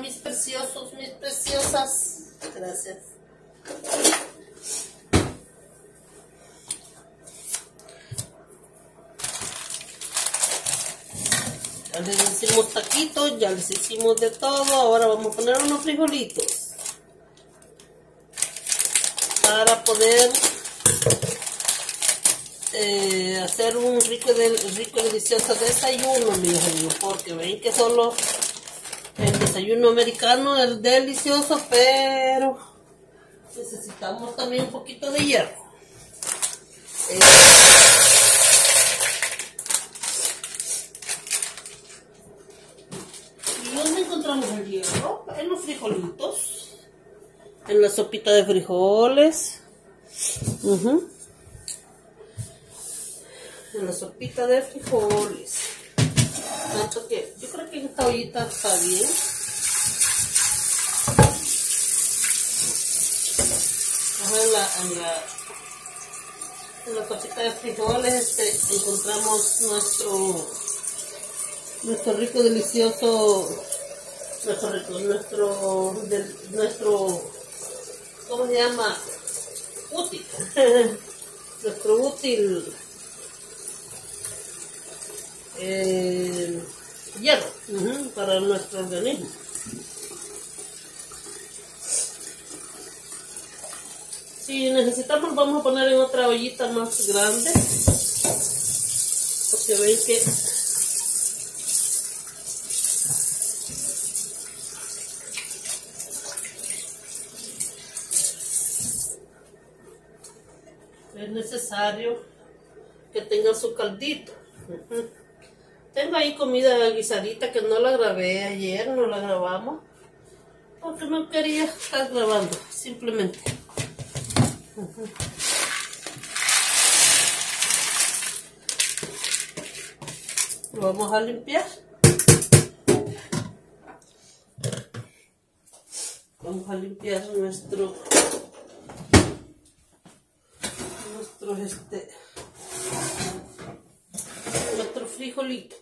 Mis preciosos, mis preciosas. Gracias. Ya les hicimos taquitos, ya les hicimos de todo. Ahora vamos a poner unos frijolitos. Para poder eh, hacer un rico, de, rico delicioso desayuno, mis amigos. Porque ven que solo desayuno americano es delicioso, pero necesitamos también un poquito de hierro. Eh, ¿Y dónde encontramos el hierro? En los frijolitos. En la sopita de frijoles. Ujú. En la sopita de frijoles. Tanto que yo creo que esta ollita está bien. En la, en la, en la sopita de frijoles este, encontramos nuestro nuestro rico delicioso nuestro rico nuestro nuestro cómo se llama útil. Nuestro útil eh, hierro para nuestro organismo si necesitamos vamos a poner en otra ollita más grande porque ven que es necesario que tenga su caldito. Tengo ahí comida guisadita que no la grabé ayer, no la grabamos, porque no quería estar grabando, simplemente. Lo vamos a limpiar. Vamos a limpiar nuestro nuestros este nuestros frijolitos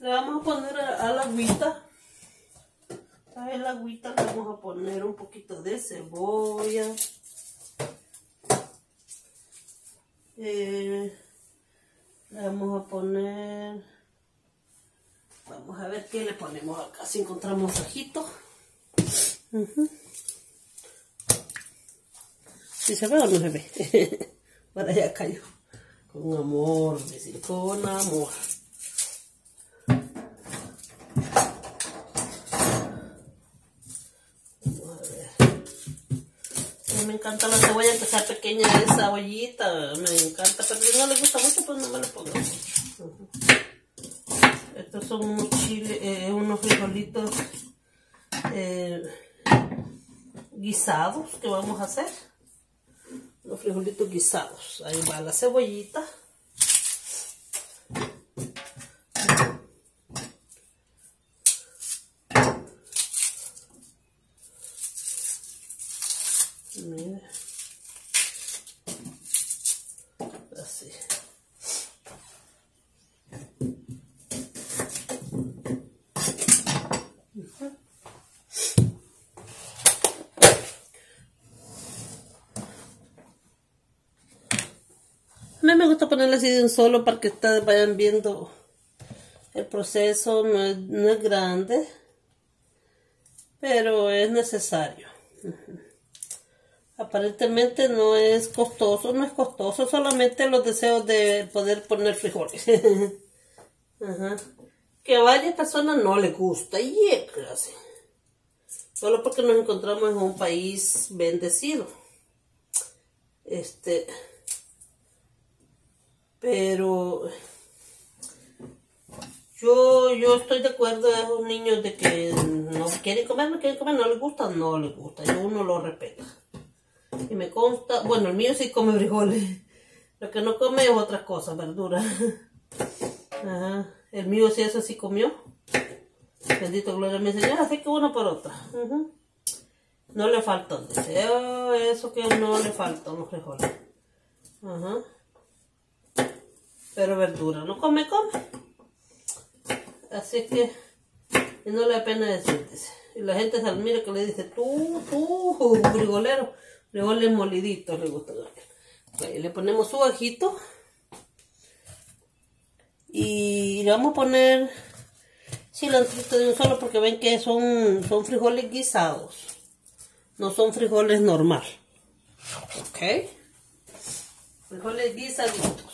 le vamos a poner a la agüita a la agüita le vamos a poner un poquito de cebolla Eh, le vamos a poner vamos a ver qué le ponemos acá si encontramos ajito. Si se ve o no se ve. Para allá cayó. Con amor, con amor. Me encanta la cebolla que sea pequeña esa ollita. Me encanta, pero si no le gusta mucho, pues no me le pongo mucho. Estos son unos eh, frijolitos eh, guisados que vamos a hacer. Los frijolitos guisados. Ahí va la cebollita. Ponerle así de un solo para que ustedes vayan viendo el proceso. No es, no es grande, pero es necesario. Aparentemente no es costoso, no es costoso, solamente los deseos de poder poner frijoles. Que a varias personas no les gusta, y es clase. Solo porque nos encontramos en un país bendecido. Este pero yo, yo estoy de acuerdo de esos niños de que no quieren comer, no quieren comer, no les gusta, no les gusta, yo uno lo respeta. Y me consta, bueno, el mío sí come frijoles, lo que no come es otras cosas, verduras. Ajá. El mío sí eso sí comió. Bendito gloria a mi Señor, así que una por otra. No le falta el deseo, eso que no le falta, los frijoles. Ajá. Pero verdura, no come, come. Así que no le da pena decirte. Y la gente se admira que le dice, tú, tú, frigolero. Frijoles moliditos le gusta. le ponemos su ajito. Y le vamos a poner cilantrito de un solo porque ven que son, son frijoles guisados. No son frijoles normal. ¿Ok? Frijoles guisaditos.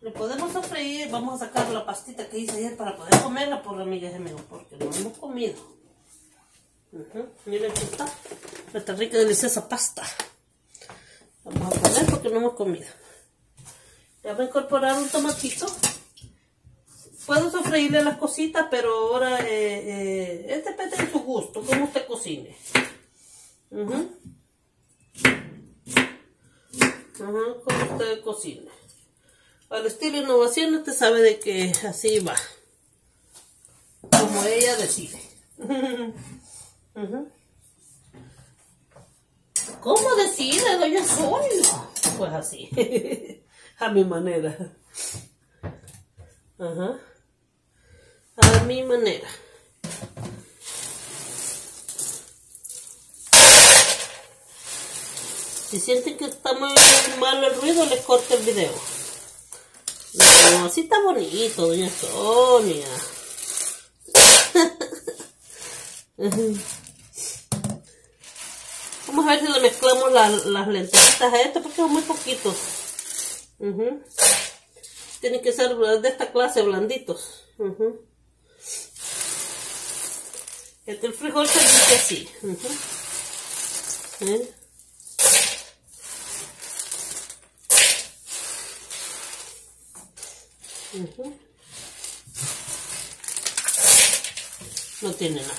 Le podemos sofreír, vamos a sacar la pastita que hice ayer para poder comerla por amigas de porque no hemos comido. Miren que está, esta rica deliciosa pasta. Vamos a poner porque no hemos comido. Ya voy a incorporar un tomatito. Puedo sofreírle las cositas, pero ahora eh, eh, depende de su gusto, como usted cocine. Uh como usted cocine. Al estilo innovación, usted sabe de que así va. Como ella decide. ¿Cómo decide, doña Sonia? Pues así. A mi manera. Ajá. A mi manera. Si sienten que está muy malo el ruido, les corto el video. No, así está bonito, doña Sonia. Vamos a ver si le mezclamos las lentejitas a esto porque son muy poquitos. Tienen que ser de esta clase blanditos. Este el frijol se dice así. ¿Eh? No tiene nada.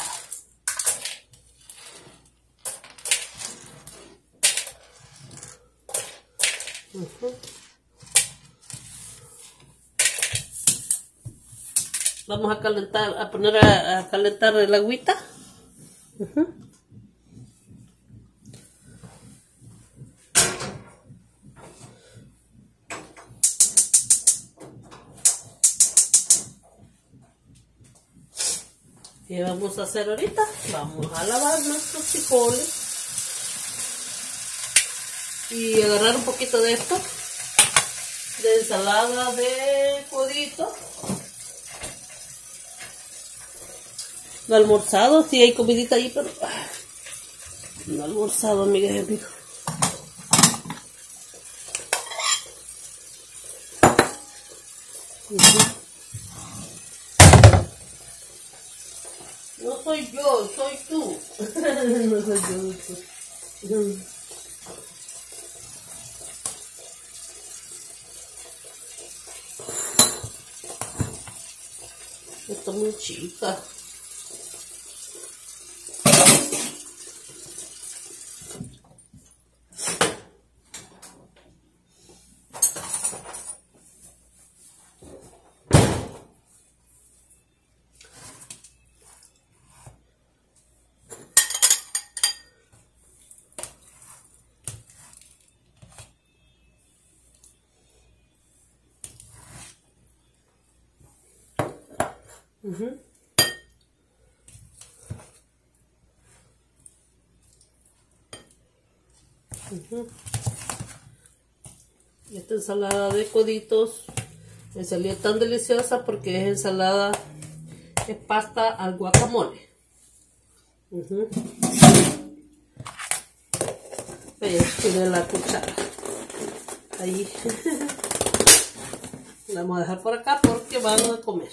Vamos a calentar, a poner a, calentar el agüita. ¿Qué vamos a hacer ahorita? Vamos a lavar nuestros frijoles. Y agarrar un poquito de esto. De ensalada de codito. No almorzado, sí hay comidita ahí, pero... No almorzado, amigas y amigos. Soy yo, soy tú. no soy yo. Está muy chica. Esta ensalada de coditos me salió tan deliciosa porque es ensalada, es pasta al guacamole. La cuchara. Ahí. La vamos a dejar por acá porque van a comer.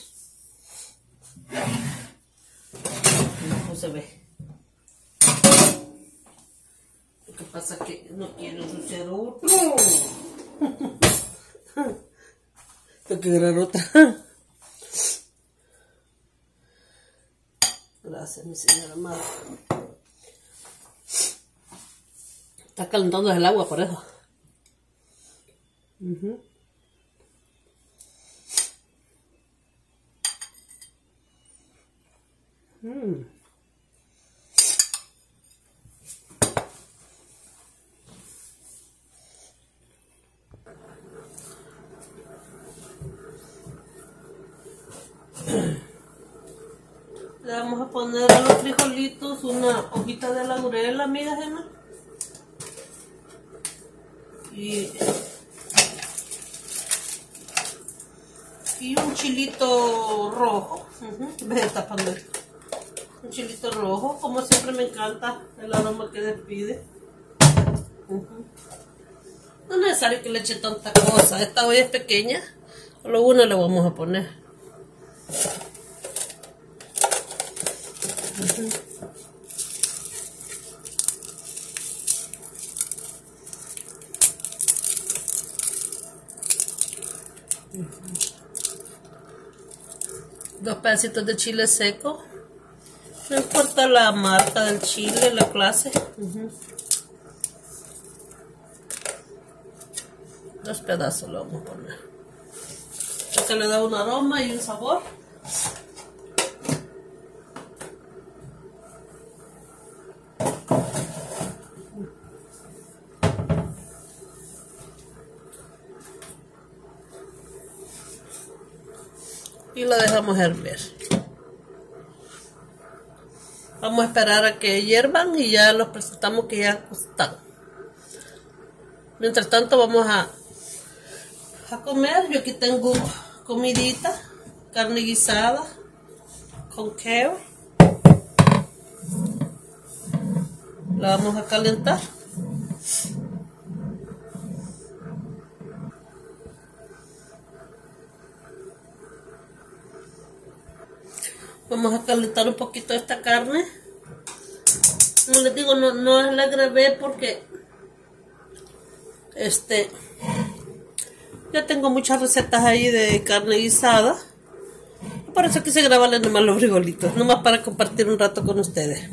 No se ve. Lo que pasa es que no quiero ensuciar otro. Tengo que agarrar otra. Gracias, mi señora madre. Está calentando el agua por eso. Mm. a poner a los frijolitos una hojita de laurel, amiga Gemma. Y, y un chilito rojo. Uh -huh. tapando esto. Un chilito rojo, como siempre me encanta el aroma que despide. Uh -huh. No es que le eche tanta cosa. Esta olla es pequeña. Solo una le vamos a poner. Dos pedacitos de chile seco. No importa la marca del chile, la clase. Pedazos lo vamos a poner. Esto le da un aroma y un sabor. y la dejamos hervir. Vamos a esperar a que hiervan y ya los presentamos que ya están. Mientras tanto vamos a, a comer. Yo aquí tengo comidita, carne guisada con kale. La vamos a calentar. Vamos a calentar un poquito esta carne. Como les digo, no, no la grabé porque este ya tengo muchas recetas ahí de carne guisada. Por eso quise grabarle nomás los frijolitos, nomás para compartir un rato con ustedes.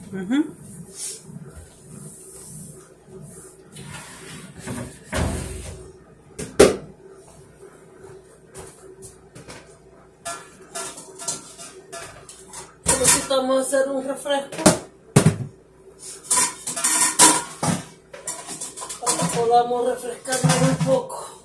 vamos a hacer un refresco para que podamos refrescarnos un poco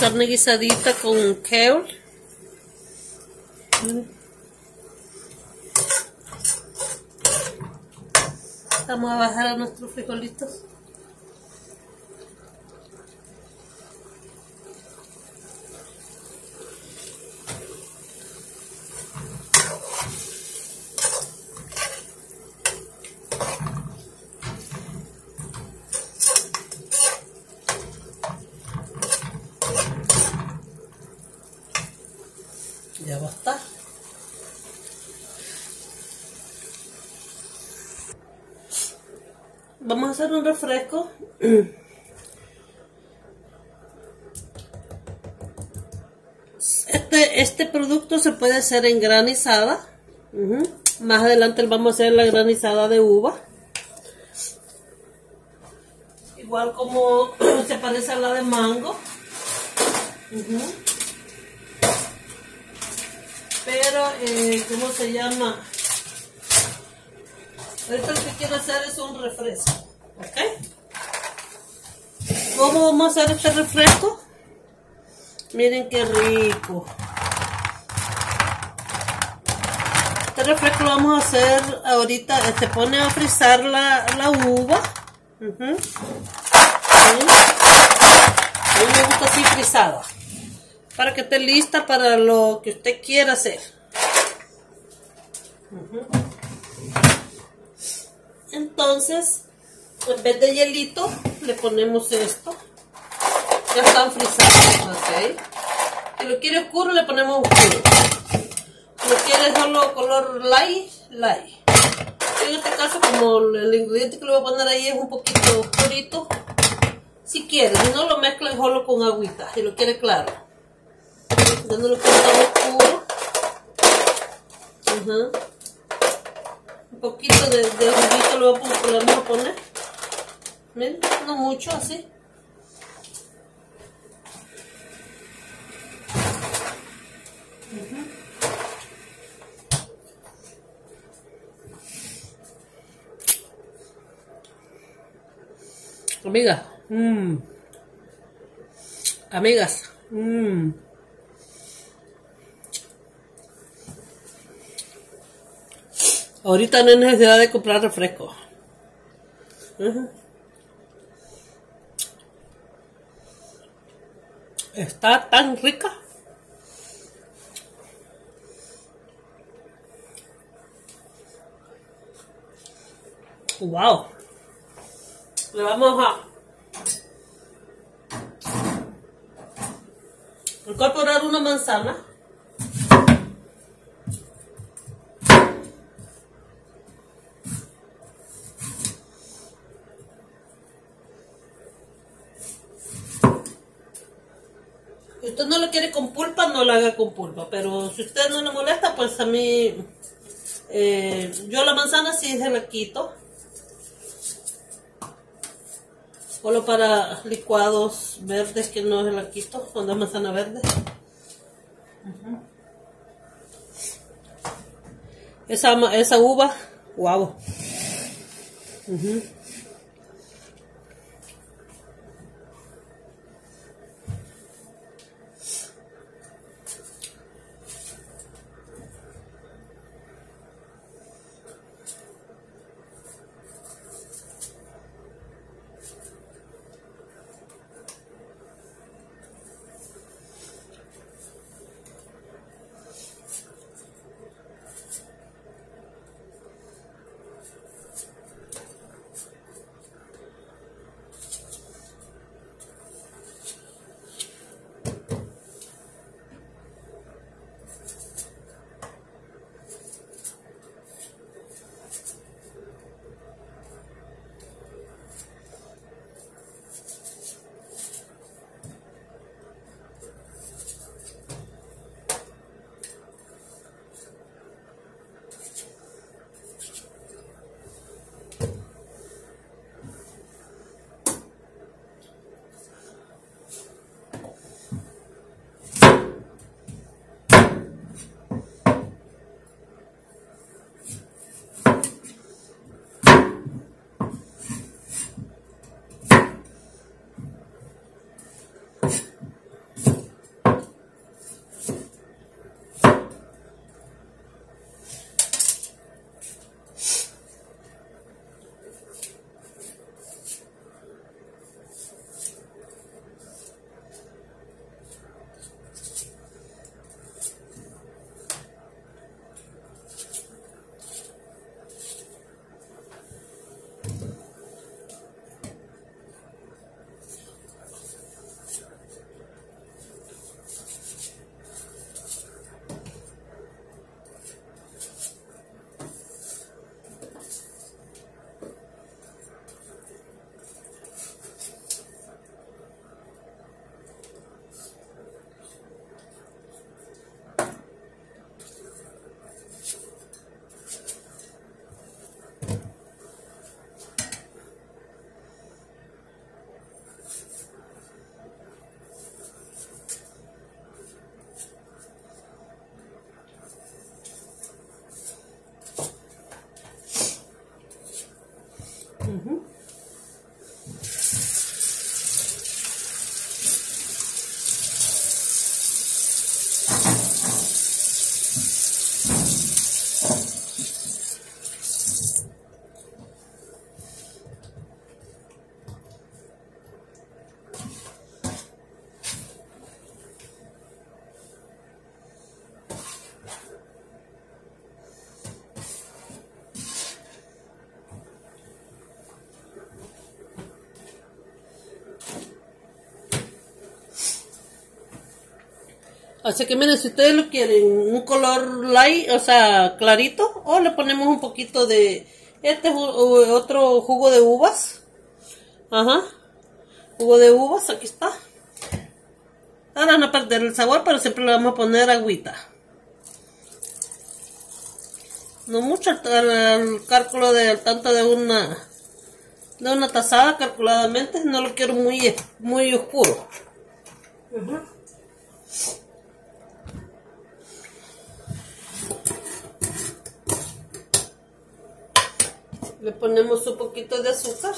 carne guisadita con kale. Vamos a bajar a nuestros frijolitos. Ya basta. Vamos a hacer un refresco. Este, este producto se puede hacer en granizada. Más adelante vamos a hacer la granizada de uva. Igual como se parece a la de mango. Pero, eh, ¿cómo se llama? Ahorita lo que quiero hacer es un refresco. ¿Ok? ¿Cómo vamos a hacer este refresco? Miren qué rico. Este refresco lo vamos a hacer ahorita. Se pone a frizar la, la uva. Sí. A mí me gusta así frisada. Para que esté lista para lo que usted quiera hacer. Ujú. Entonces, en vez de hielito, le ponemos esto. Ya están frisados, ¿ok? Si lo quiere oscuro, le ponemos oscuro. Si lo quiere solo color light, light. En este caso, como el ingrediente que le voy a poner ahí es un poquito oscurito, si quiere, si no lo mezcla solo con agüita, si lo quiere claro. Ya no lo quiero tan oscuro. Ajá un poquito de, de juguito lo vamos a poner. No mucho así. Amiga, mmm. Amigas, mmm. Ahorita no hay necesidad de comprar refresco. Está tan rica. Wow. Le vamos a incorporar una manzana. Lo quiere con pulpa, no lo haga con pulpa. Pero si usted no le molesta, pues a mí. eh, yo la manzana sí se la quito. Solo para licuados verdes que no se la quito, cuando es manzana verde. Esa, esa uva, guau. Ujú. Así que miren, si ustedes lo quieren, un color light, o sea, clarito, o le ponemos un poquito de, este otro jugo de uvas. Ajá. Jugo de uvas, aquí está. Ahora no perder el sabor, pero siempre le vamos a poner agüita. No mucho el, cálculo de tanto de una de una tazada calculadamente, no lo quiero muy, muy oscuro. Le ponemos un poquito de azúcar.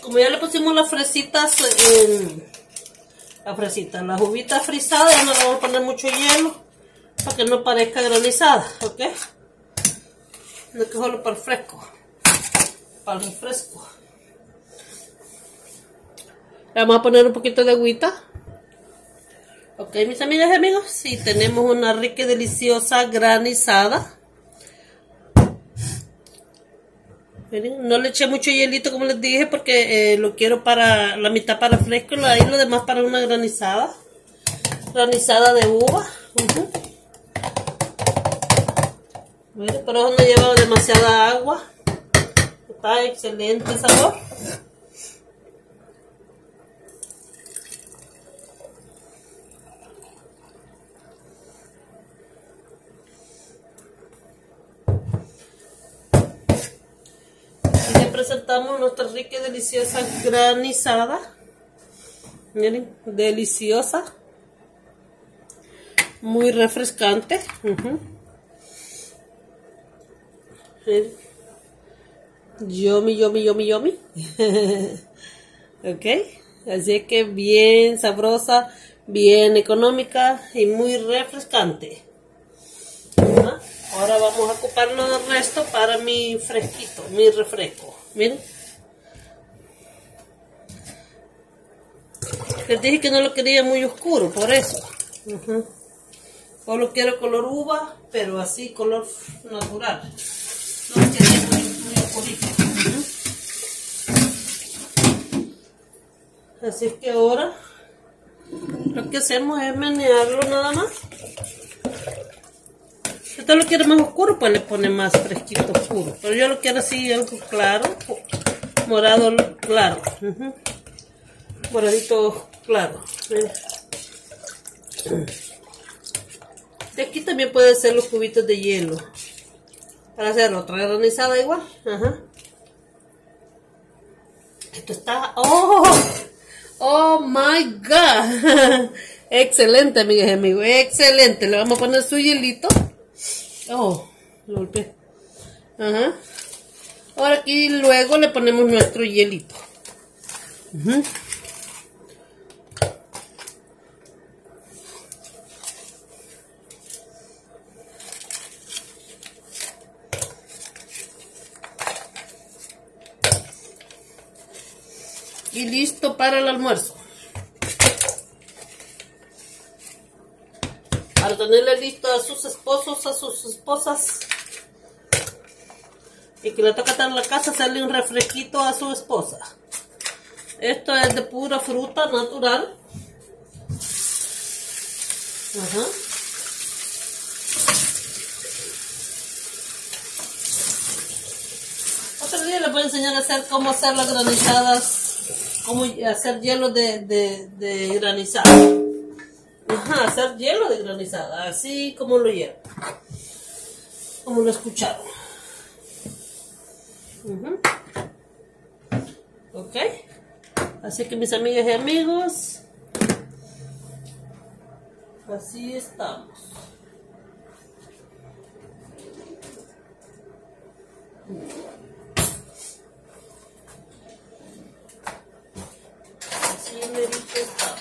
Como ya le pusimos las fresitas en la fresita, la uvita frisada, ya no le vamos a poner mucho hielo para que no parezca granizada, ¿ok? No que solo para el fresco, para el refresco. Le vamos a poner un poquito de agüita. Ok, mis amigas y amigos, sí, tenemos una rica y deliciosa granizada. No le eché mucho hielito como les dije porque eh, lo quiero para la mitad para fresco y lo demás para una granizada. Granizada de uva. pero no lleva demasiada agua. Está excelente el sabor. Presentamos nuestra rica y deliciosa granizada. Miren, deliciosa. Muy refrescante. Yomi, yomi, yomi, yomi. ok. Así que bien sabrosa, bien económica y muy refrescante. Ahora vamos a ocuparlo del resto para mi fresquito, mi refresco. Miren. Les dije que no lo quería muy oscuro, por eso. Solo quiero color uva, pero así color natural. No lo quería muy, muy oscurito. Así que ahora lo que hacemos es menearlo nada más. Si usted lo quiere más oscuro, pues le pone más fresquito oscuro. Pero yo lo quiero así, claro, morado claro. Moradito claro. De aquí también puede ser los cubitos de hielo. Para hacer otra granizada igual. Esto está... ¡Oh! ¡Oh, my God! Excelente, amigas y amigos. Excelente. Le vamos a poner su hielito. Oh, lo golpeé. Ajá. Ahora aquí luego le ponemos nuestro hielito. Y listo para el almuerzo. Para tenerle listo a sus esposos, a sus esposas. Y que le toca estar en la casa hacerle un refresquito a su esposa. Esto es de pura fruta natural. Otro día les voy a enseñar a hacer cómo hacer las granizadas, cómo hacer hielo de, de, de granizado. Ajá, hacer hielo de granizada, así como lo hierro. Como lo escucharon. Ok. Así que mis amigas y amigos, así estamos merito estamos.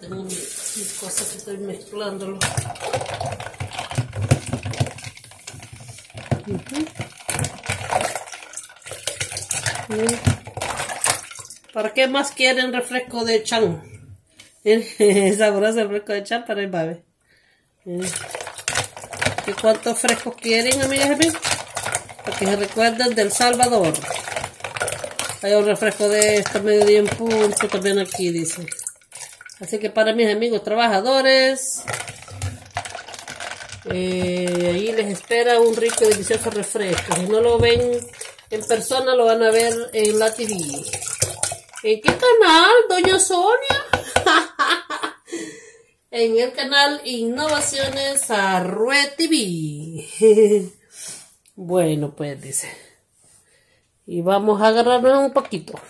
tengo mi, cosa ¿Para qué más quieren refresco de chan? Sabroso el refresco de chan para el babe. ¿Y cuántos frescos quieren, amigas y? Para que se recuerden del Salvador. Hay un refresco de esta mediodía en punto también aquí, dice. Así que para mis amigos trabajadores, eh, ahí les espera un rico y delicioso refresco. Si no lo ven en persona, lo van a ver en la TV. ¿En qué canal, doña Sonia? en el canal Innovaciones Arrue TV. bueno, pues dice. Y vamos a agarrarnos un poquito.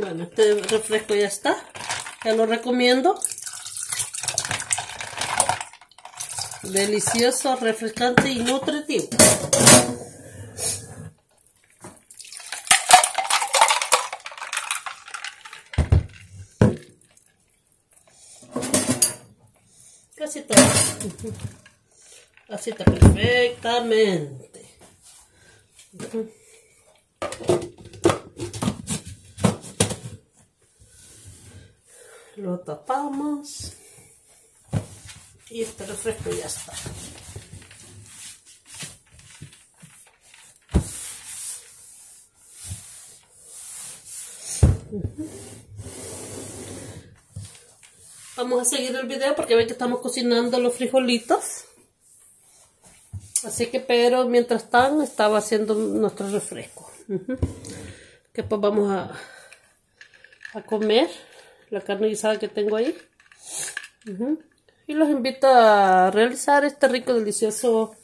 Bueno, este refresco ya está. Ya lo recomiendo. Delicioso, refrescante y nutritivo. Casi todo. Así está perfectamente. Lo tapamos. Y este refresco ya está. Vamos a seguir el video porque ven que estamos cocinando los frijolitos. Así que, pero mientras están, estaba haciendo nuestro refresco. Que pues vamos a, a comer la carne guisada que tengo ahí. Y los invito a realizar este rico, delicioso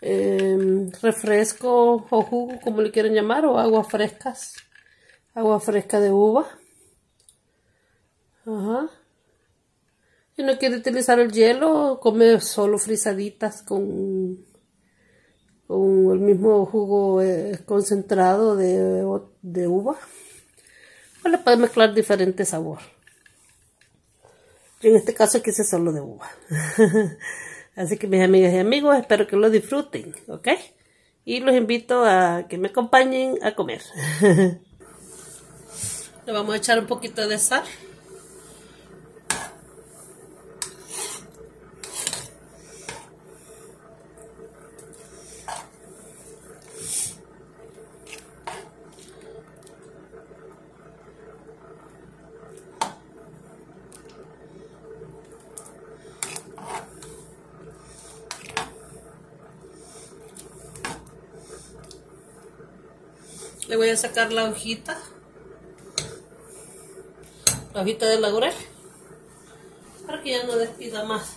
em, refresco o jugo, como le quieren llamar, o agua frescas. Agua fresca de uva. Ajá. No quiere utilizar el hielo, come solo frisaditas con, con el mismo jugo eh, concentrado de, de uva. O le puede mezclar diferente sabor en este caso quise solo de uva. Así que mis amigas y amigos, espero que lo disfruten, ¿ok? Y los invito a que me acompañen a comer. Le vamos a echar un poquito de sal. Voy a sacar la hojita. La hojita de laurel. Para que ya no despida más.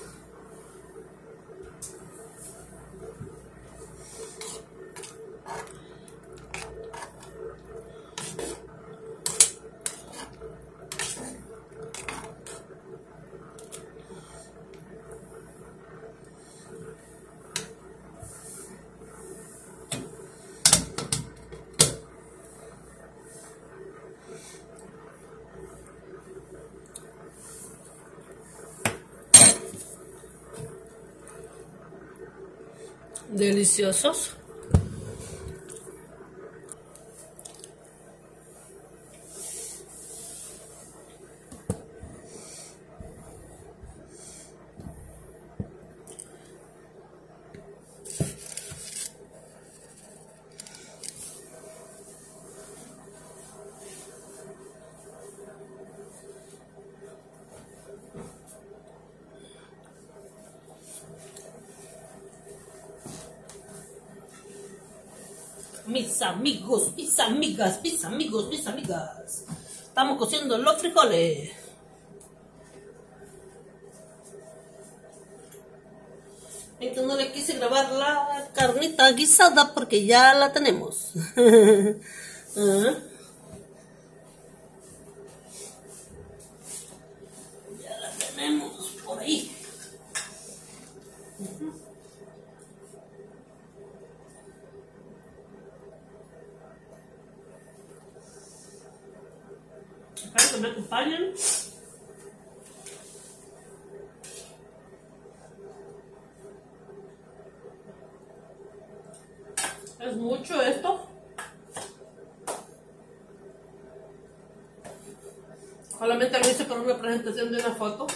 Deliciosos. Amigas, mis amigos, mis amigas. Estamos cociendo los frijoles. Entonces no le quise grabar la carnita guisada porque ya la tenemos. ¿Ah? Que me acompañen. Es mucho esto. Solamente lo hice para una presentación de una foto.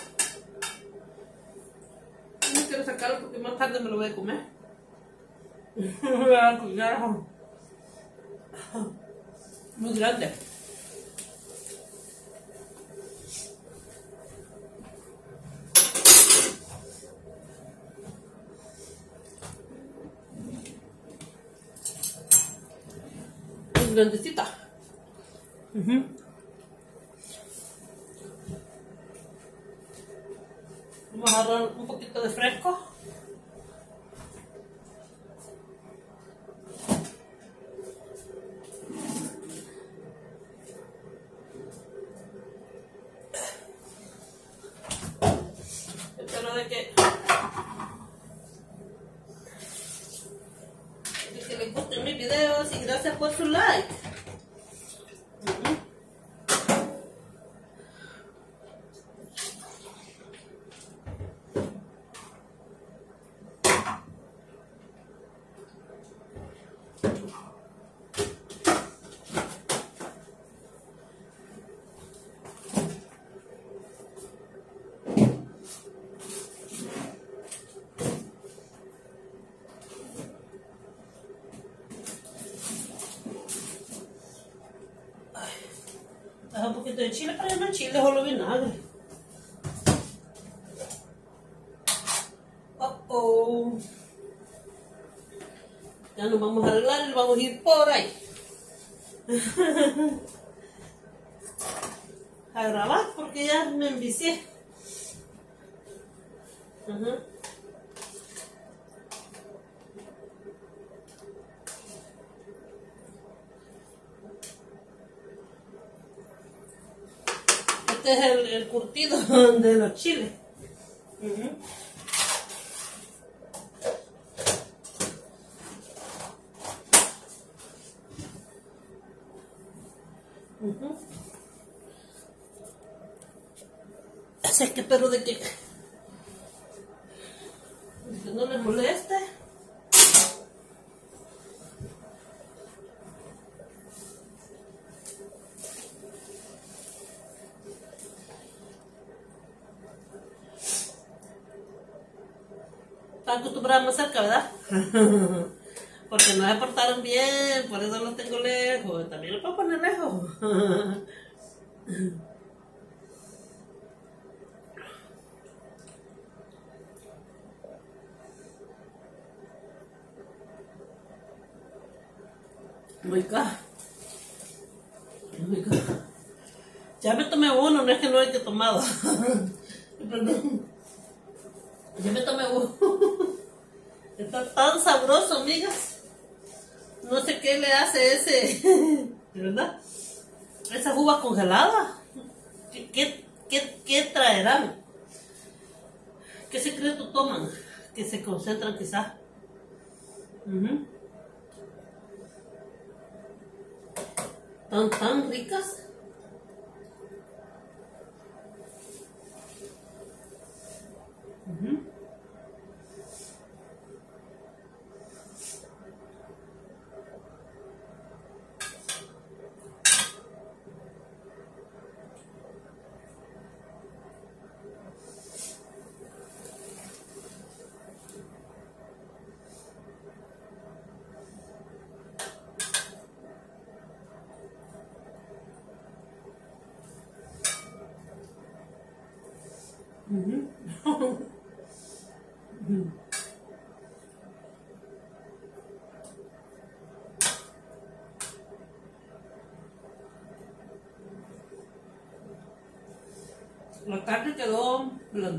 No quiero sacarlo porque más tarde me lo voy a comer. Muy grande. Grandecita. Vamos a agarrar un poquito de fresco. Espero de que, de que les gusten mis videos y gracias por su like. Deja un de chile, no es chile, solo vinagre. Oh, oh. Ya nos vamos a arreglar y vamos a ir por ahí. a grabar porque ya me envicié. El, curtido de los chiles. Ujú. Ujú. Así es que espero de que Están acostumbrados más cerca, ¿verdad? Porque no se portaron bien, por eso los tengo lejos. También los puedo poner lejos. Rica. Rica. Ya me tomé uno, no es que no hay que tomado. Perdón. Ya me tomé uno. Está tan sabroso, amigas. No sé qué le hace ese, ¿verdad? Esa uva congelada. ¿Qué, qué, qué, traerán? ¿Qué secreto toman? Que se concentran quizás. Ujú. Tan, tan ricas.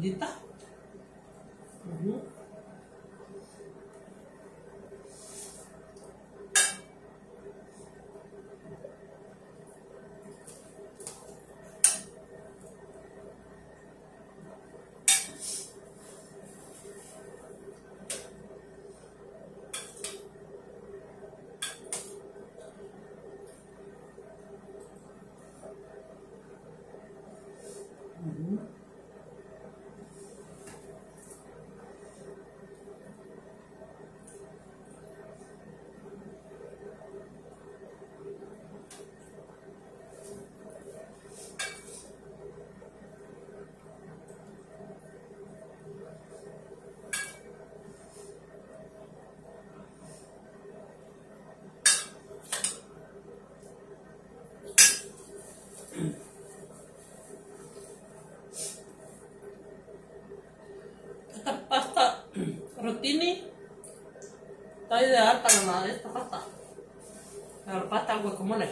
你打。Está ideal para la, esta pasta. La pasta guacamole.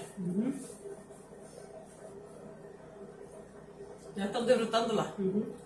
Ya están disfrutándola. Ajá, lo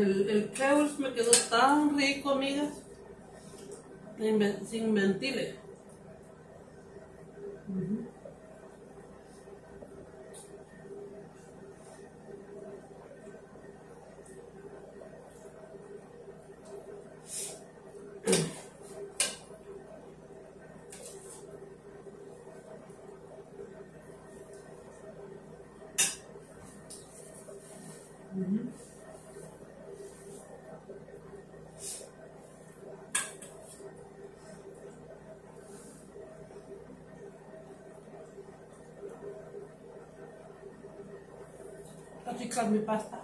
El, el Keus me quedó tan rico, amigas. Sin ven- Sin mentirle. Está rica mi pasta.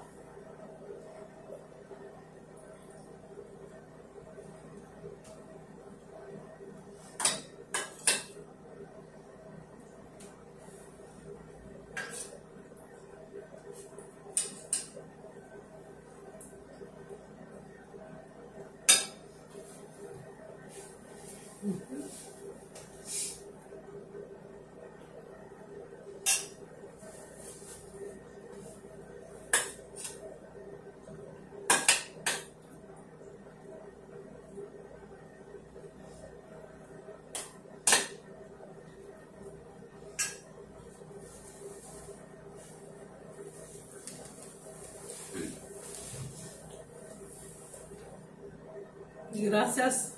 Y gracias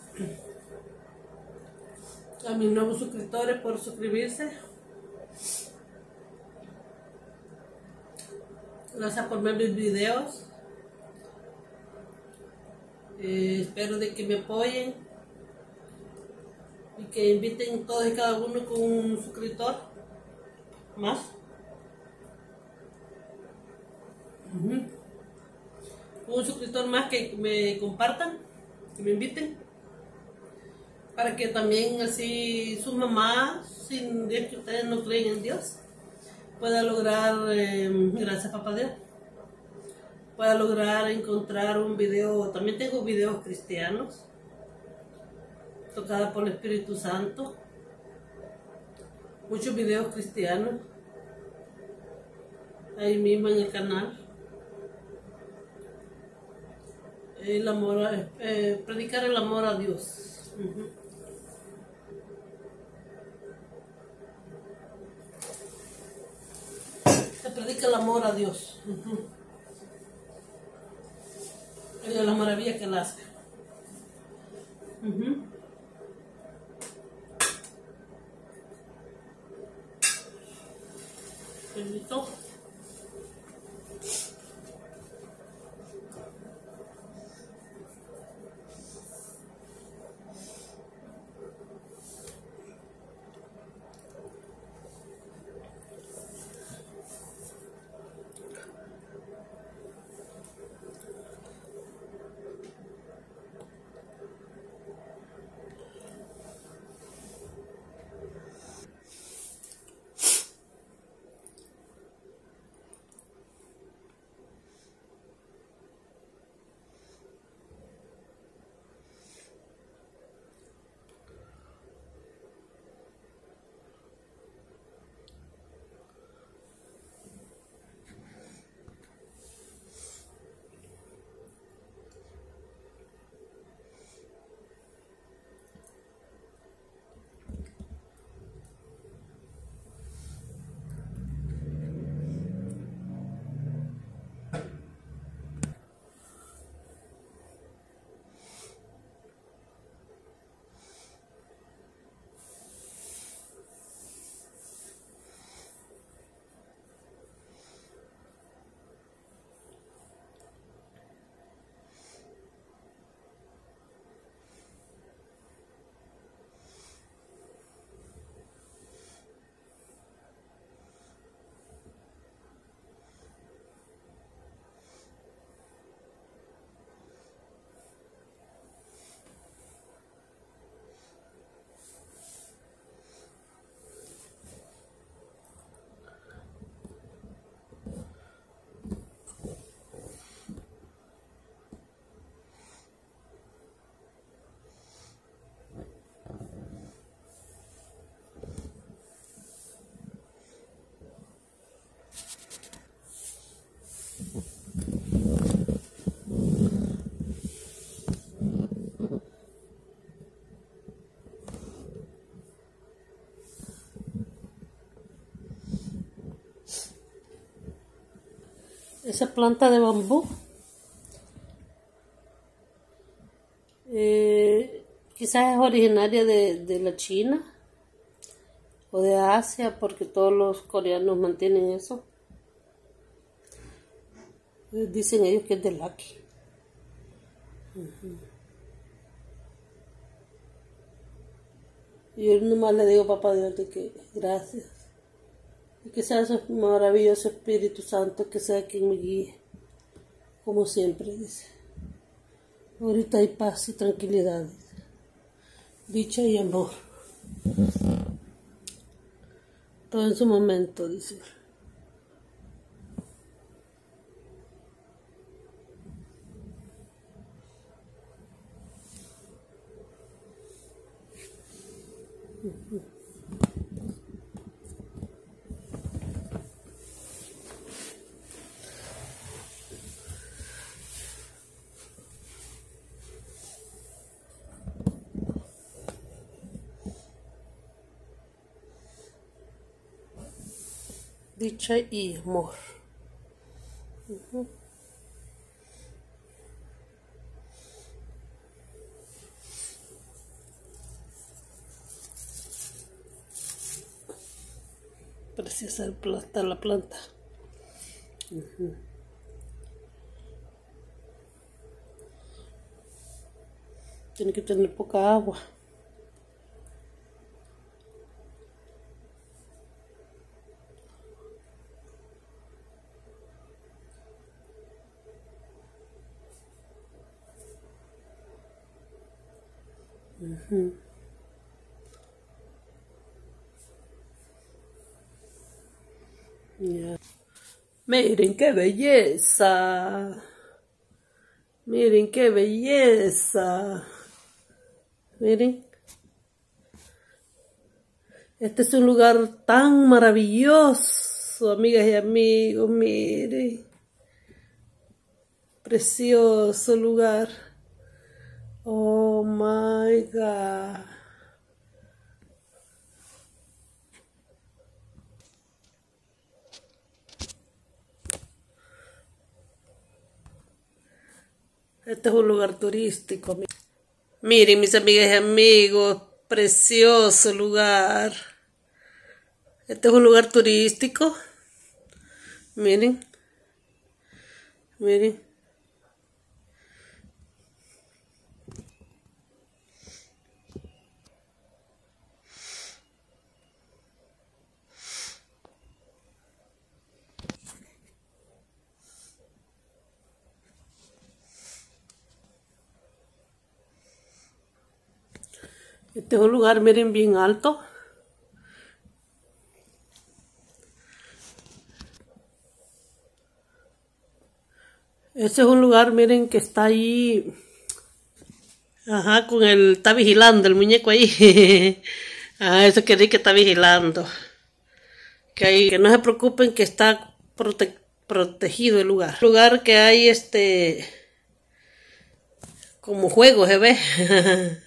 a mis nuevos suscriptores por suscribirse. Gracias por ver mis videos. Eh, espero de que me apoyen y que inviten todos y cada uno con un suscriptor más. Un suscriptor más que me compartan, que me inviten, para que también así sus mamás, sin Dios que ustedes no creen en Dios, pueda lograr, eh, gracias papá Dios, pueda lograr encontrar un video, también tengo videos cristianos, tocada por el Espíritu Santo, muchos videos cristianos, ahí mismo en el canal. El amor, a- eh, predicar el amor a Dios. Ujú. Se predica el amor a Dios. Ella la maravilla que él hace. Uh esa planta de bambú. Eh, quizás es originaria de, la China o de Asia porque todos los coreanos mantienen eso. Eh, dicen ellos que es de Lucky. Y yo nomás le digo papá Dios de que gracias que sea ese maravilloso Espíritu Santo que sea quien me guíe, como siempre dice. Ahorita hay paz y tranquilidad, dicha y amor. Todo en su momento, dice. Dicha y amor. Precisa aplastar la planta. Tiene que tener poca agua. Miren qué belleza. Miren qué belleza. Miren. Este es un lugar tan maravilloso, amigas y amigos. Miren. Precioso lugar. Oh my God. Este es un lugar turístico. Miren, mis amigas y amigos, precioso lugar. Este es un lugar turístico. Miren. Miren. Este es un lugar, miren, bien alto. Este es un lugar, miren, que está ahí. Ajá, con el. Está vigilando el muñeco ahí. ah, eso quiere que está vigilando. Que, hay, que no se preocupen que está protegido el lugar. Lugar que hay este. Como juego, se ve.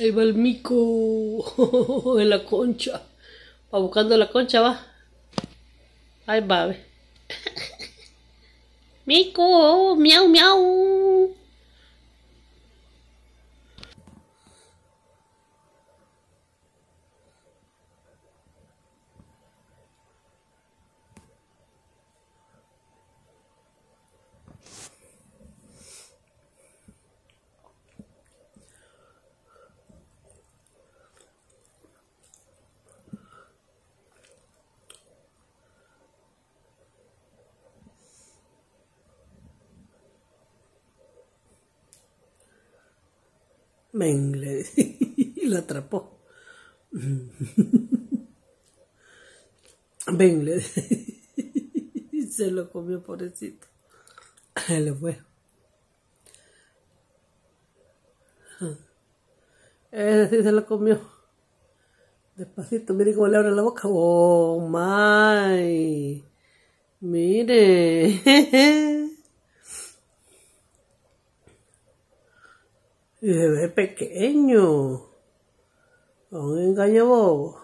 Ahí va el mico en la concha. Va buscando la concha, va. Ahí va, ve. mico, miau, miau. Ven, le y lo atrapó. Ven, le y se lo comió pobrecito. Le fue. Ese sí se lo comió. Despacito, mire cómo le abre la boca. Oh, my. Mire. Y ve pequeño. Un engaño bobo.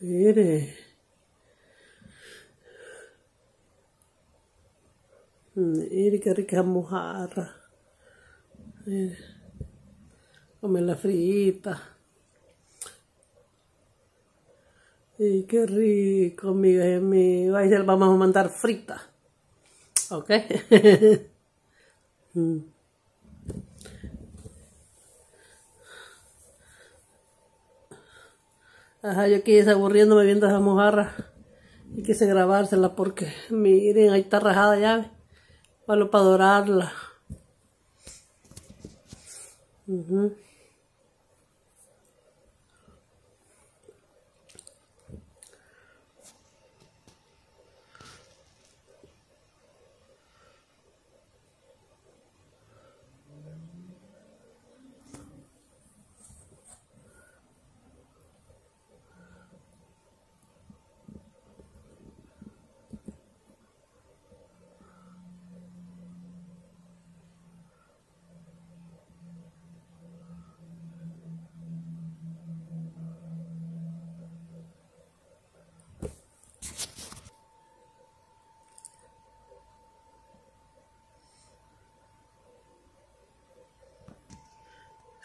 Mire. Mire qué rica mojarra. Mire. Come la frita. Y qué rico, amiga y amigos. Ahí se vamos a mandar frita. ¿Ok? Mm. Ajá, yo quise aburriéndome viendo esa mojarra. Y quise grabársela porque, miren, ahí está rajada ya. Bueno, para dorarla.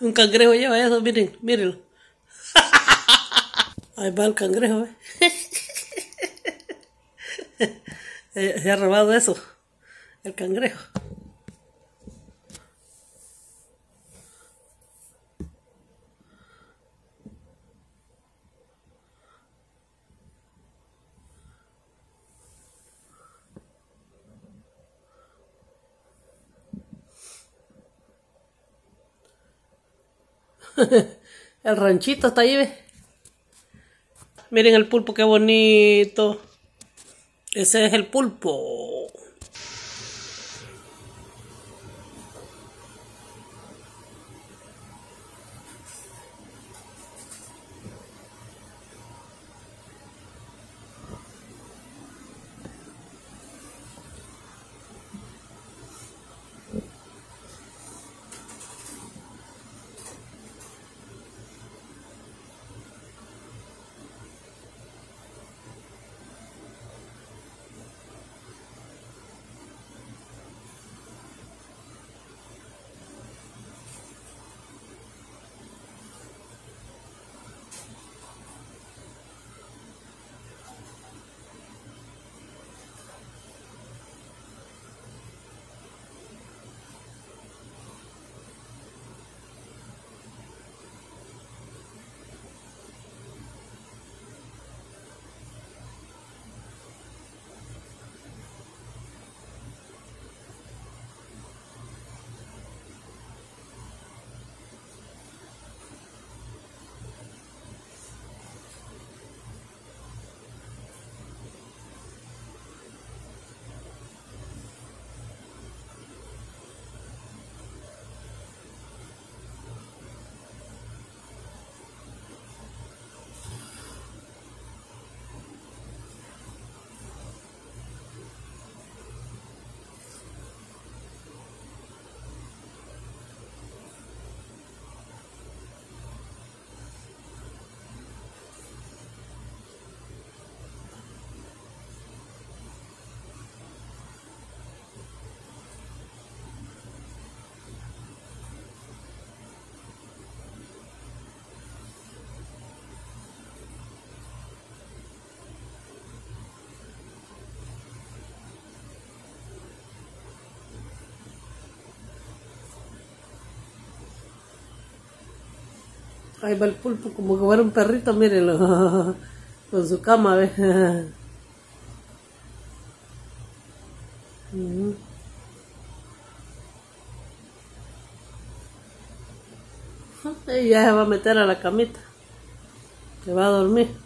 Un cangrejo lleva eso, miren, mírenlo. Ahí va el cangrejo, ¿eh? Se ha robado eso, el cangrejo. el ranchito está ahí. Miren el pulpo, qué bonito. Ese es el pulpo. Ahí va el pulpo como que fuera un perrito, mírenlo. Con su cama, ¿ves? Y ya se va a meter a la camita. Que va a dormir.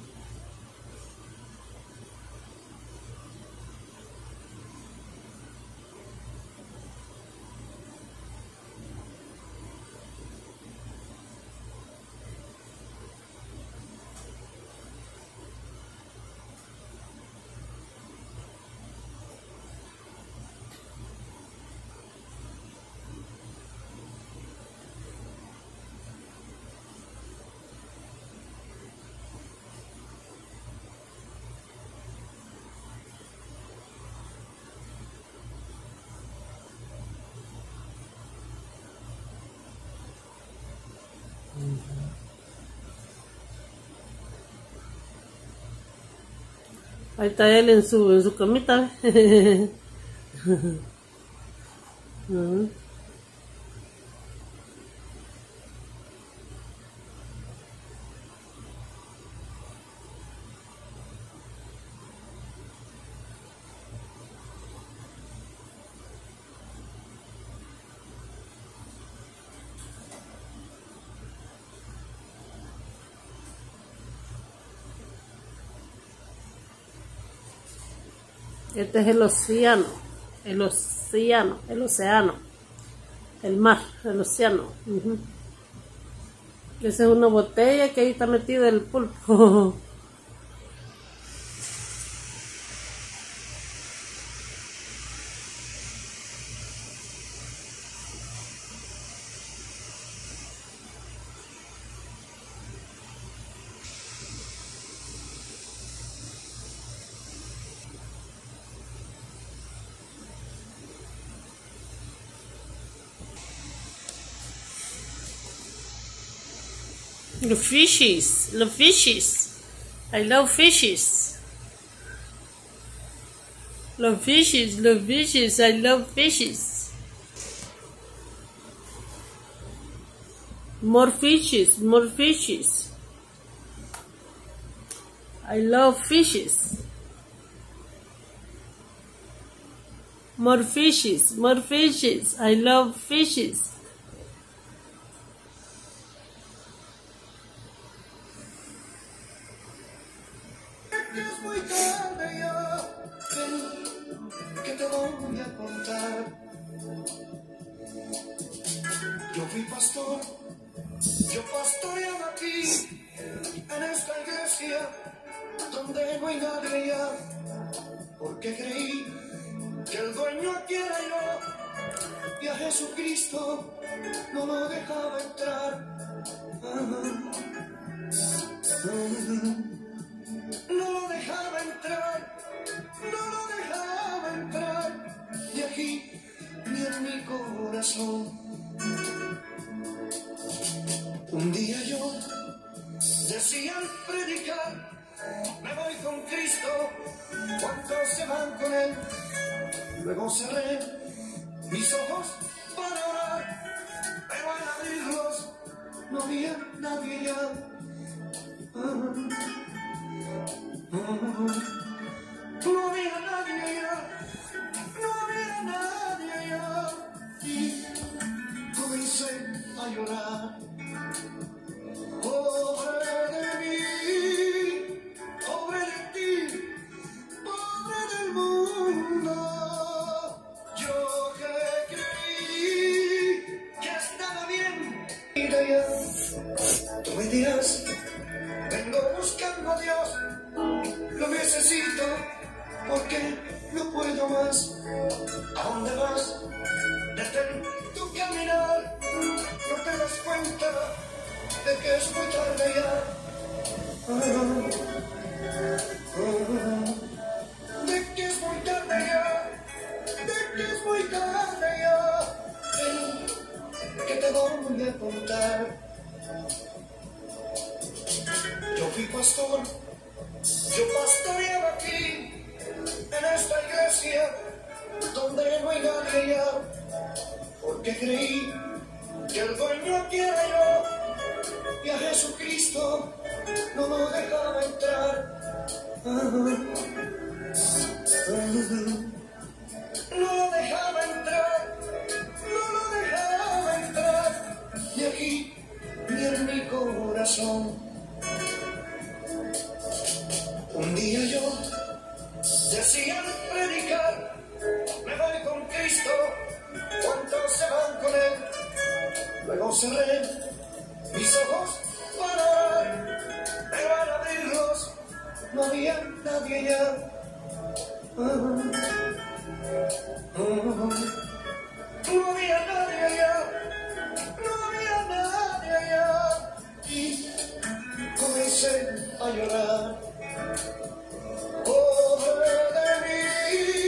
Ahí está él en su, en su camita. Este es el océano, el océano, el océano, el mar, el océano. Esa es una botella que ahí está metido el pulpo. The fishes, the fishes. I love fishes. Love fishes, love fishes, I love fishes. More fishes, more fishes. I love fishes. More fishes, more fishes. I love fishes. Me dirás, vengo buscando a Dios lo necesito porque no puedo más. ¿A dónde vas? Detén tu caminar. No te das cuenta de que es muy tarde ya. De que es muy tarde ya. De que es muy tarde ya. Que te voy a contar. Fui pastor. Yo pastoreaba aquí, en esta iglesia, donde no hay nadie ya, porque creí que el dueño aquí era yo, y a Jesucristo no lo dejaba entrar. No lo dejaba entrar, no lo dejaba entrar, ni aquí, en mi corazón. Un día yo decía predicar, me voy con Cristo, ¿cuántos se van con Él? Luego cerré mis ojos para orar, pero abrirlos no había nadie ya. No había nadie allá, no había nadie allá. Y comencé a llorar. Pobre de mí,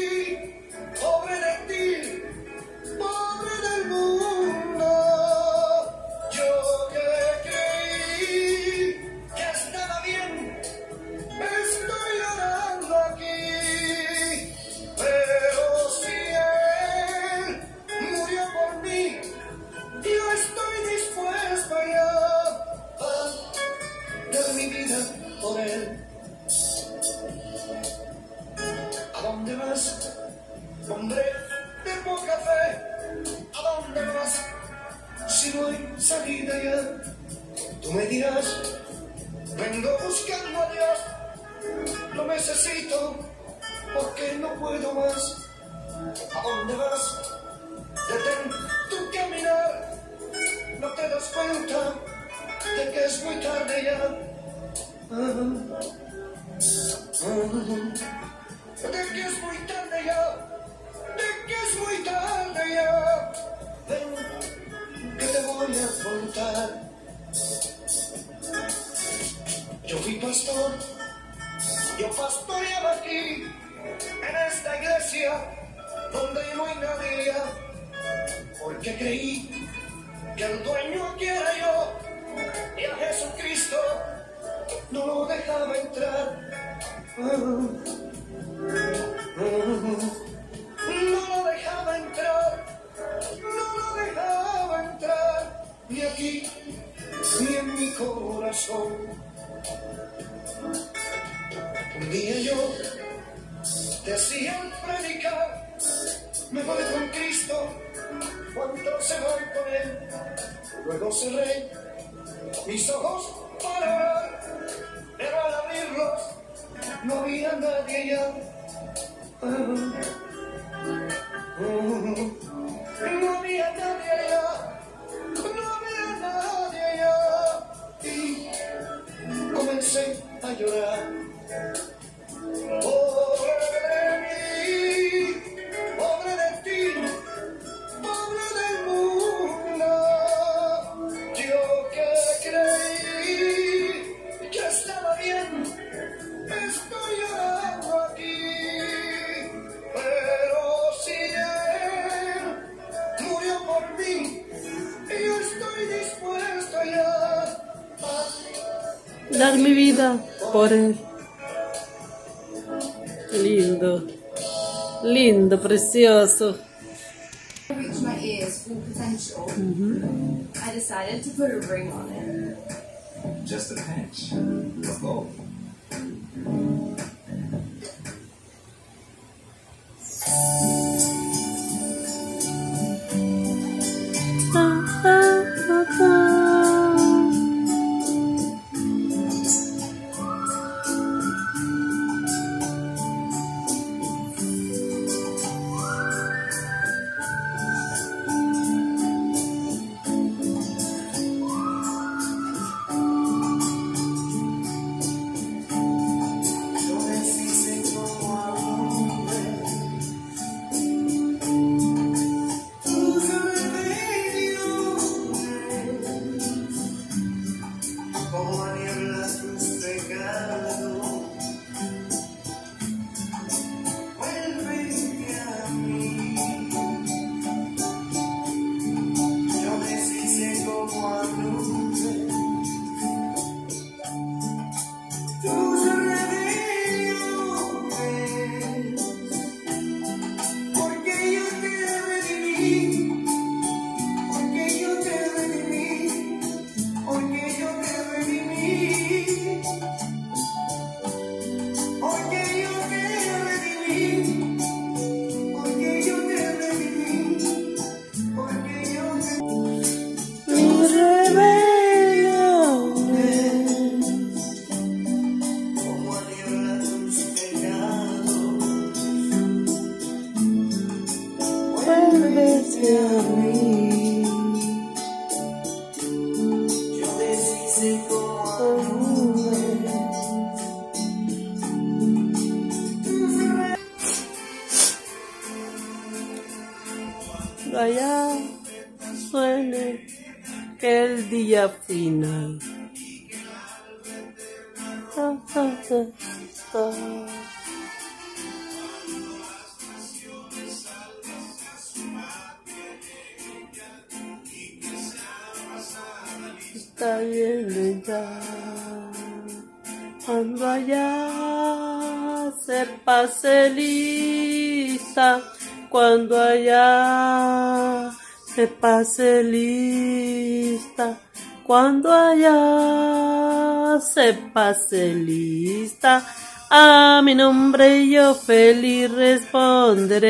donde no hay nadie porque creí que el dueño aquí era yo, y a Jesucristo no lo dejaba entrar. No lo dejaba entrar, no lo dejaba entrar, ni aquí, ni en mi corazón. Un día yo decía al predicar, me voy con Cristo, cuando se van con Él. Luego cerré mis ojos para orar, pero al abrirlos no había nadie ya. No había nadie allá, no había nadie allá. Y comencé a llorar. Pobre Dar mi vida por él. Lindo. Lindo, precioso. reached my ears full potential, I decided to put a ring on it. Just a pinch of gold. Como Cuando allá se pase lista, cuando allá se pase lista, cuando allá se pase lista, A mi nombre yo feliz responderé.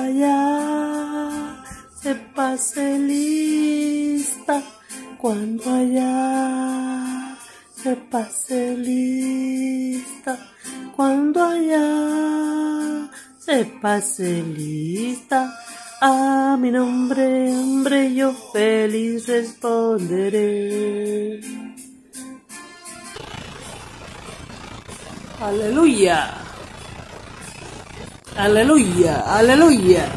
Allá se pase lista, cuando allá se pase lista, cuando allá se pase lista, a mi nombre, hombre, yo feliz responderé. Aleluya. Aleluya, aleluya.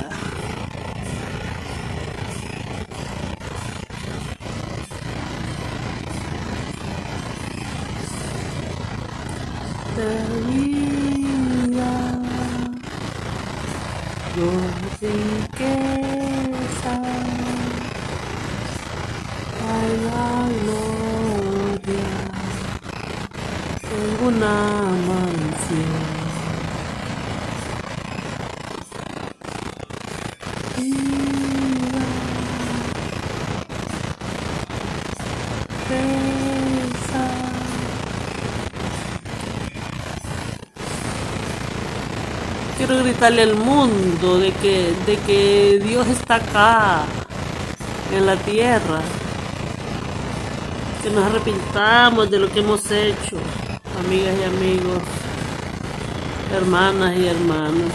Tenía yo riqueza, hay la gloria, tengo una mansión. Gritarle al mundo de que, de que Dios está acá, en la tierra. Que nos arrepintamos de lo que hemos hecho, amigas y amigos, hermanas y hermanos.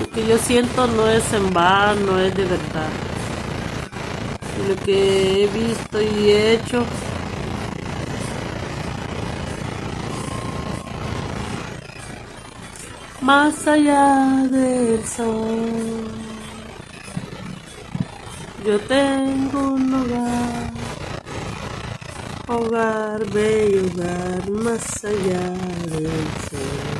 Lo que yo siento no es en vano, es de verdad. Lo que he visto y he hecho más allá del sol. Yo tengo un hogar, hogar, bello hogar, más allá del sol.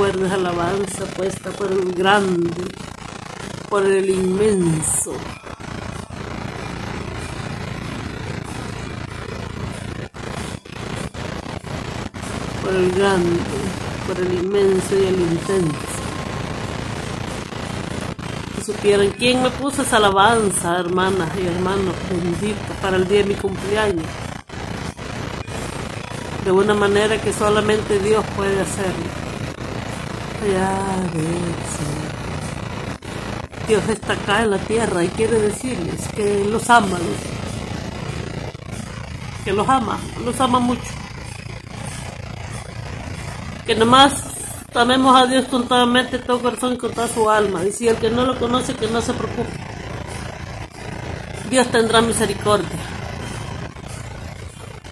Me recuerdas alabanza puesta por el grande, por el inmenso. Por el grande, por el inmenso y el intenso. Supieran quién me puso esa alabanza, hermanas y hermanos, bendito, para el día de mi cumpleaños. De una manera que solamente Dios puede hacerlo. Dios está acá en la tierra y quiere decirles que los ama, los- que los ama, los ama mucho. Que nomás amemos a Dios con toda mente, todo corazón y con toda su alma. Y si el que no lo conoce, que no se preocupe. Dios tendrá misericordia.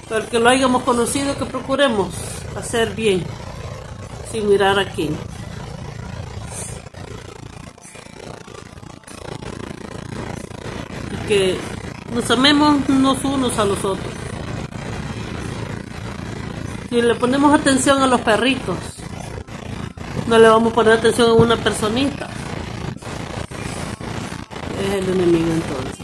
Pero que lo hayamos conocido, que procuremos hacer bien, sin mirar a quién. Que nos amemos unos unos a los otros. Si le ponemos atención a los perritos, no le vamos a poner atención a una personita. Es el enemigo entonces.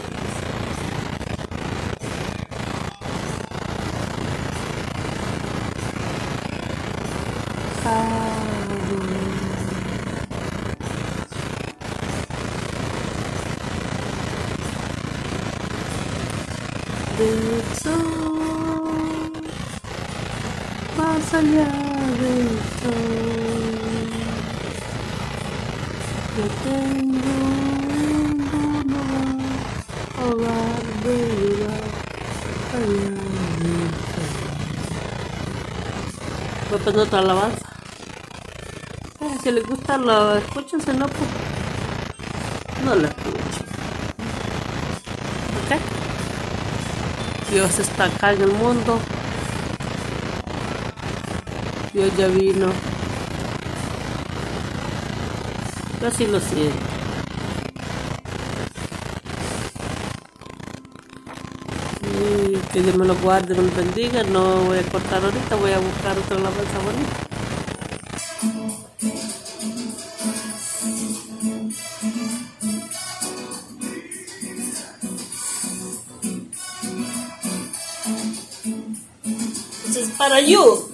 Del sol. más allá del sol. Yo tengo un lugar, hogar de vida allá del sol. Otra alabanza. Si les gusta, lo escuchan, si no, pues no lo escuchen. ¿Ok? Dios está acá en el mundo. Dios ya vino. Yo así lo siento. Y que Dios me lo guarde, me lo bendiga. No voy a cortar ahorita, voy a buscar otra alabanza bonita. Is para you,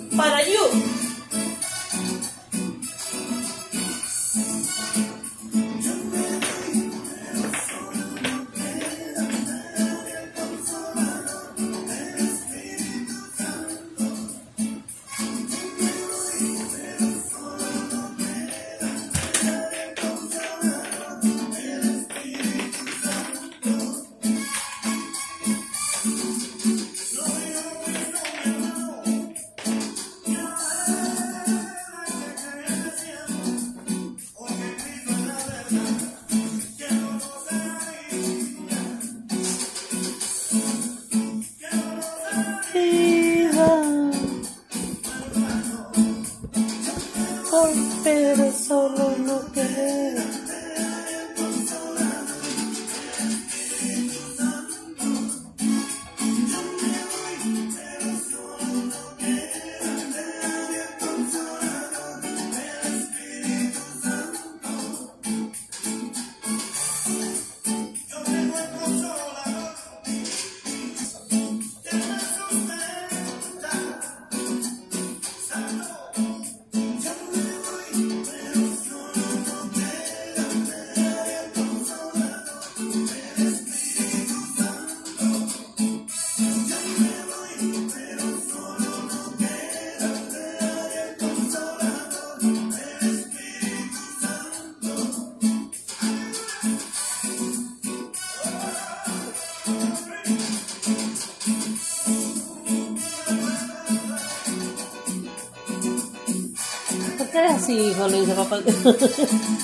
¿Por qué eres así,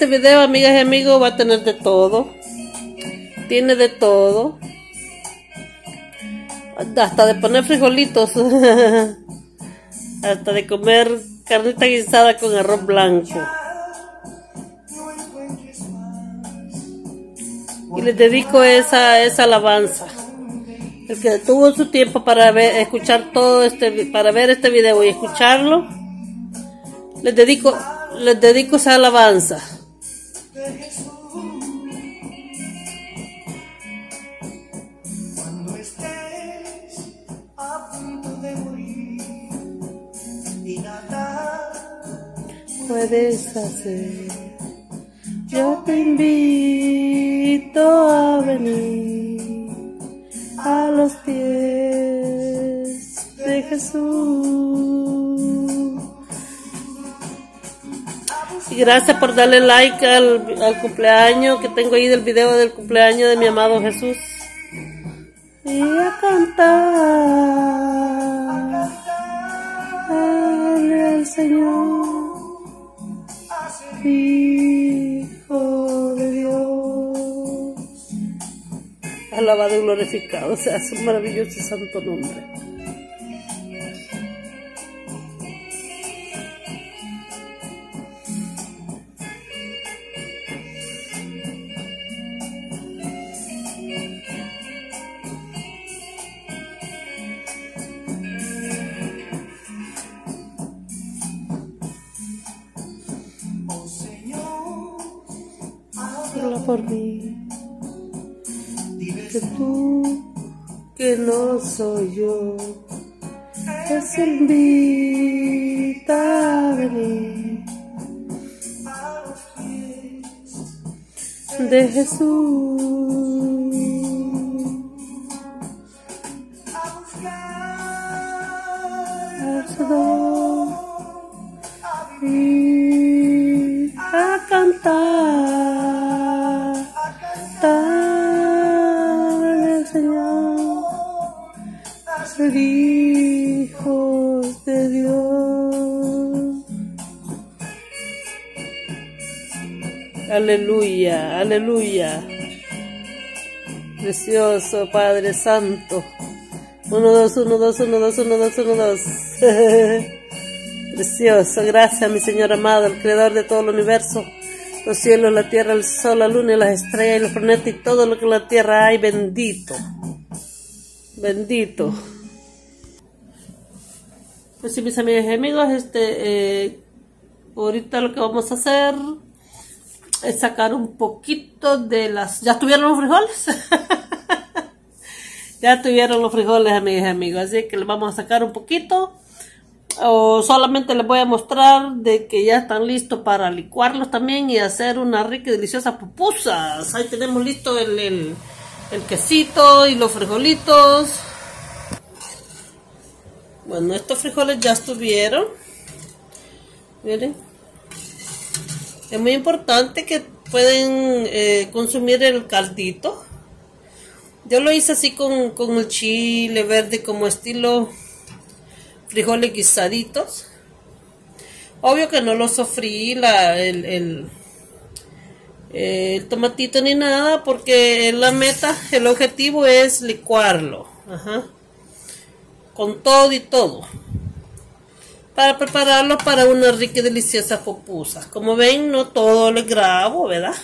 Este video, amigas y amigos, va a tener de todo. Tiene de todo. Hasta de poner frijolitos. Hasta de comer carnita guisada con arroz blanco. Y les dedico esa, esa alabanza. El que tuvo su tiempo para ver, escuchar todo este, para ver este video y escucharlo, les dedico, les dedico esa alabanza. Puedes hacer. Yo te invito invito a venir a los pies de Jesús. Y gracias por darle like al, cumpleaños que tengo ahí del video del cumpleaños de mi amado Jesús. Y a cantar Dale al Señor, Hijo de Dios. Alabado y glorificado sea su maravilloso y santo nombre. Por. Que tú, que no soy yo, es invita a venir de Jesús. y a cantar, ser hijos de Dios. Aleluya, aleluya. Precioso Padre Santo. Uno, dos, uno, dos, uno, dos, uno, dos, uno, dos. Precioso, gracias mi Señor amado, el creador de todo el universo, los cielos, la tierra, el sol, la luna las estrellas y los planetas y todo lo que en la tierra hay, bendito. Bendito. Pues sí, mis amigas y amigos, este, eh, ahorita lo que vamos a hacer es sacar un poquito de las... ¿Ya estuvieron los frijoles? ya tuvieron los frijoles, amigas y amigos, así que les vamos a sacar un poquito o solamente les voy a mostrar de que ya están listos para licuarlos también y hacer una rica y deliciosa pupusas. Ahí tenemos listo el, el, el quesito y los frijolitos. Bueno, estos frijoles ya estuvieron. Miren. Es muy importante que pueden eh, consumir el caldito. Yo lo hice así con, con el chile verde como estilo frijoles guisaditos. Obvio que no lo sofrí la, el, el, el tomatito ni nada porque la meta, el objetivo es licuarlo. Ajá. Con todo y todo. Para prepararlo para una rica y deliciosa pupusa. Como ven, no todo lo grabo, ¿verdad?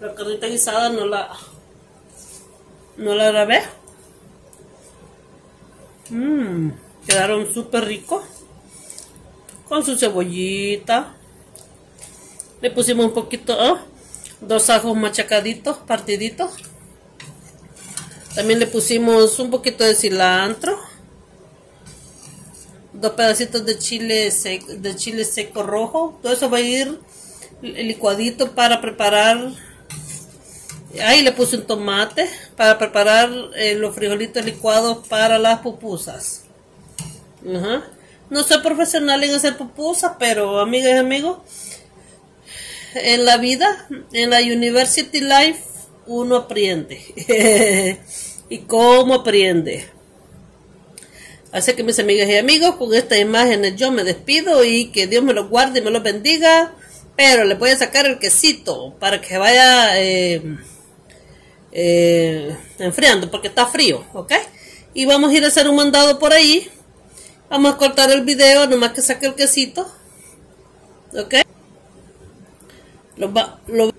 La carnita guisada no la no la grabé. Mmm, quedaron súper ricos. Con su cebollita. Le pusimos un poquito, ¿ah? dos ajos machacaditos, partiditos. También le pusimos un poquito de cilantro. Dos pedacitos de chile seco, de chile seco rojo. Todo eso va a ir licuadito para preparar Ahí le puse un tomate para preparar eh, los frijolitos licuados para las pupusas. Ajá. No soy profesional en hacer pupusas, pero amigas y amigos, en la vida, en la University Life, uno aprende. ¿Y cómo aprende? Así que mis amigas y amigos, con estas imágenes yo me despido y que Dios me los guarde y me los bendiga. Pero le voy a sacar el quesito para que vaya... Eh, eh, enfriando porque está frío, ¿ok? Y vamos a ir a hacer un mandado por ahí. Vamos a cortar el video, nomás que saque el quesito, ¿ok? Lo, va, lo,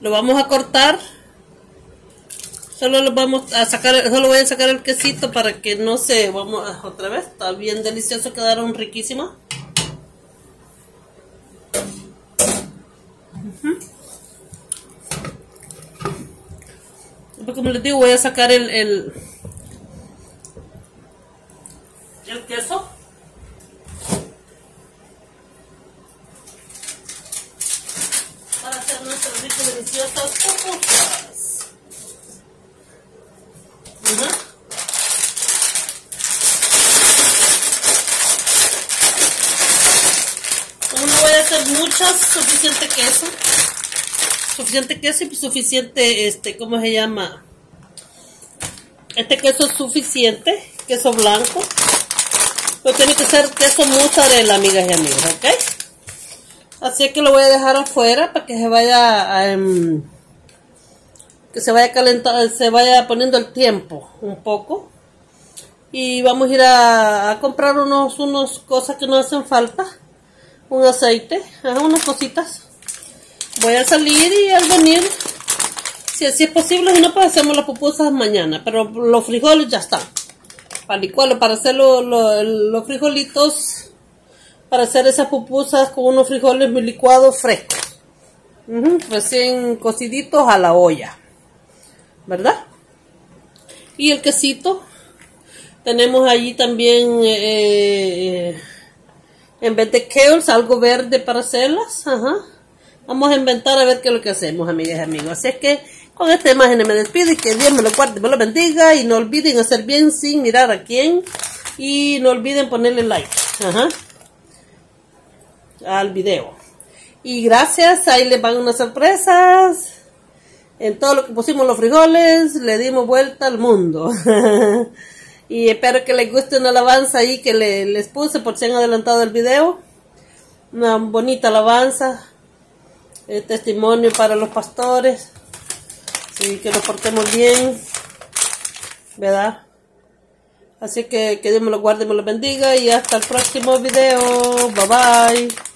lo vamos a cortar. Solo lo vamos a sacar, solo voy a sacar el quesito para que no se, vamos otra vez, está bien delicioso, quedaron riquísimos. Pues como les digo, voy a sacar el, el, el queso. Para hacer nuestras ricas deliciosas pupusas. No voy a hacer muchas, suficiente queso. Suficiente queso y pues suficiente, este, ¿cómo se llama? Este queso es suficiente, queso blanco. Pero tiene que ser queso mozzarella, amigas y amigos, ¿ok? Así que lo voy a dejar afuera para que se vaya a... Em, que se vaya calentando, se vaya poniendo el tiempo un poco. Y vamos a ir a, comprar unos, unos cosas que nos hacen falta. Un aceite, ajá, unas cositas. Voy a salir y al venir, si así es posible, si no, pues hacemos las pupusas mañana. Pero los frijoles ya están. Para licuarlo, para hacer lo- lo- los frijolitos, para hacer esas pupusas con unos frijoles licuados frescos. Ujú, recién cociditos a la olla. ¿Verdad? Y el quesito. Tenemos allí también, eh, en vez de kales, algo verde para hacerlas. Ajá. Vamos a inventar a ver qué es lo que hacemos, amigas y amigos. Así es que con esta imagen me despido y que Dios me lo guarde, me lo bendiga. Y no olviden hacer bien sin mirar a quién. Y no olviden ponerle like. Ajá. Al video. Y gracias, ahí les van unas sorpresas. En todo lo que pusimos los frijoles, le dimos vuelta al mundo. y espero que les guste una alabanza ahí que le- les puse por si han adelantado el video. Una bonita alabanza. eh, testimonio para los pastores. Sí, que nos portemos bien. ¿Verdad? Así que que Dios me lo guarde y me lo bendiga. Y hasta el próximo video. Bye bye.